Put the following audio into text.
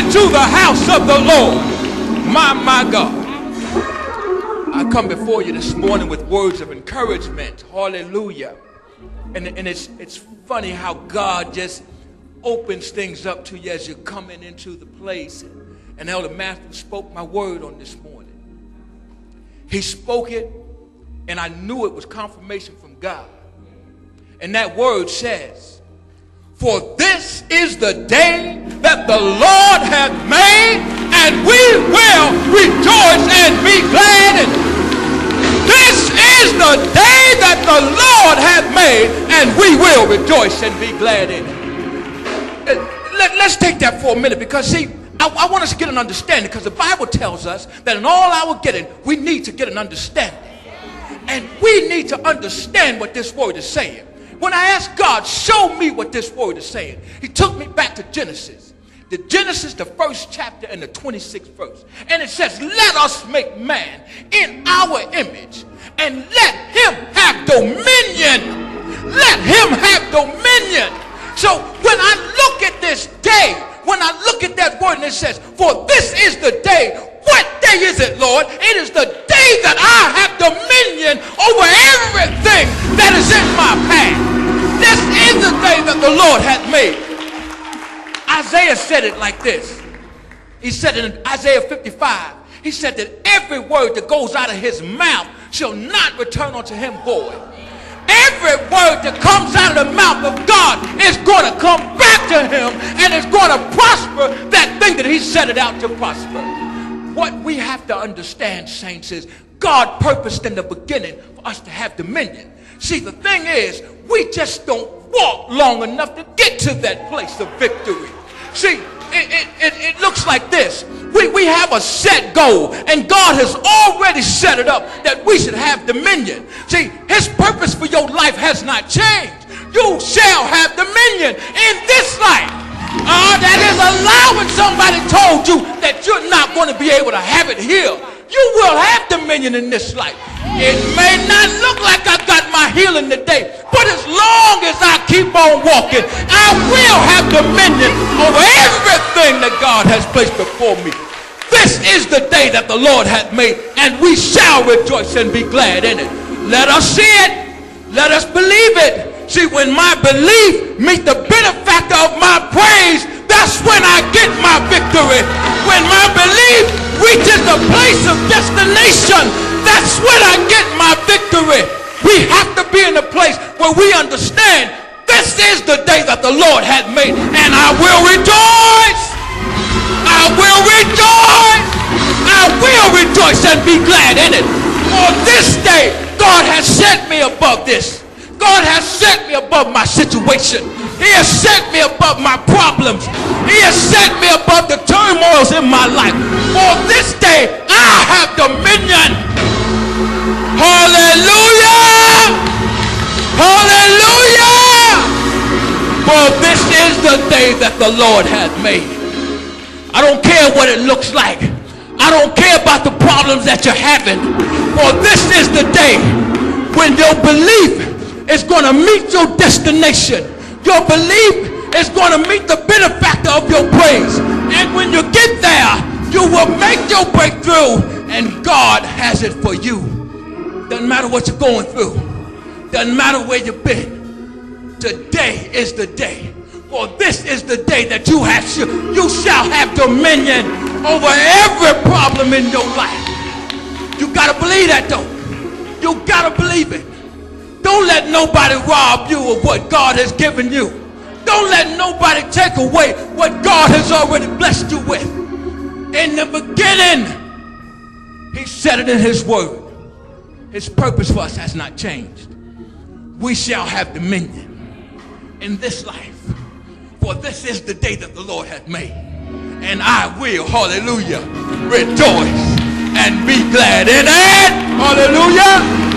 into the house of the Lord. My, my God. I come before you this morning with words of encouragement. Hallelujah. And, and it's, it's funny how God just opens things up to you as you're coming into the place. And Elder Matthew spoke my word on this morning. He spoke it, and I knew it was confirmation from God. And that word says, For this is the day that the Lord hath made, and we will rejoice and be glad in it. This is the day that the Lord hath made, and we will rejoice and be glad in it. Uh, let, us take that for a minute because, see, I, I want us to get an understanding because the Bible tells us that in all our getting, we need to get an understanding. And we need to understand what this word is saying. When I asked God, show me what this word is saying, He took me back to Genesis. The Genesis, the first chapter and the 26th verse. And it says, Let us make man in our image and let him have dominion. Let him have dominion. So when I look at this day, when I look at that word and it says, For this is the day. What day is it, Lord? It is the day that I have dominion over everything that is in my path. This is the day that the Lord hath made. Isaiah said it like this. He said in Isaiah 55, he said that every word that goes out of his mouth shall not return unto him void every word that comes out of the mouth of God is going to come back to him and is going to prosper that thing that he set it out to prosper. What we have to understand, saints, is God purposed in the beginning for us to have dominion. See, the thing is, we just don't walk long enough to get to that place of victory. See, it, it, it, looks like this. We, we have a set goal, and God has already set it up that we should have dominion. See, His purpose for your life has not changed. You shall have dominion in this life. Uh, that is a lie when somebody told you that you're not going to be able to have it here. You will have dominion in this life. It may not look like I got my healing today, but as long as I keep on walking, I will have dominion over everything that God has placed before me. This is the day that the Lord hath made, and we shall rejoice and be glad in it. Let us see it. Let us believe it. See, when my belief meets the benefactor of my praise, that's when I get my victory. When my belief where we understand this is the day that the Lord had made, and I will rejoice. I will rejoice. I will rejoice and be glad in it. For this day, God has set me above this. God has set me above my situation. He has set me above my problems. He has set me above the turmoils in my life. For this day, I have dominion. Hallelujah! The day that the Lord has made. I don't care what it looks like. I don't care about the problems that you're having. For this is the day when your belief is going to meet your destination. Your belief is going to meet the benefactor of your praise. And when you get there, you will make your breakthrough and God has it for you. Doesn't matter what you're going through. Doesn't matter where you've been. Today is the day. For this is the day that you have you shall have dominion over every problem in your life. You gotta believe that though. You gotta believe it. Don't let nobody rob you of what God has given you. Don't let nobody take away what God has already blessed you with. In the beginning, He said it in His Word. His purpose for us has not changed. We shall have dominion in this life. For this is the day that the Lord hath made. And I will, hallelujah, rejoice and be glad in it. Hallelujah.